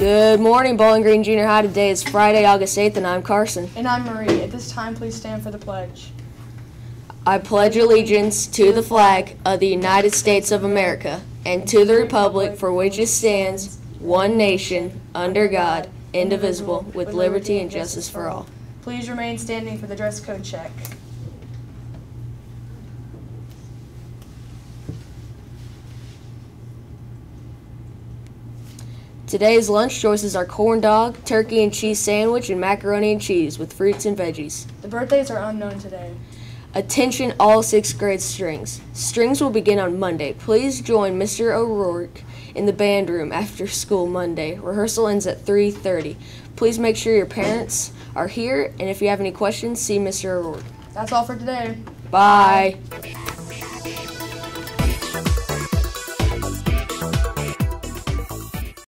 Good morning, Bowling Green Junior High. Today is Friday, August 8th, and I'm Carson. And I'm Marie. At this time, please stand for the pledge. I pledge allegiance to the flag of the United States of America and to the republic for which it stands, one nation, under God, indivisible, with liberty and justice for all. Please remain standing for the dress code check. Today's lunch choices are corn dog, turkey and cheese sandwich, and macaroni and cheese with fruits and veggies. The birthdays are unknown today. Attention all sixth grade strings. Strings will begin on Monday. Please join Mr. O'Rourke in the band room after school Monday. Rehearsal ends at 3:30. Please make sure your parents are here and if you have any questions, see Mr. O'Rourke. That's all for today. Bye.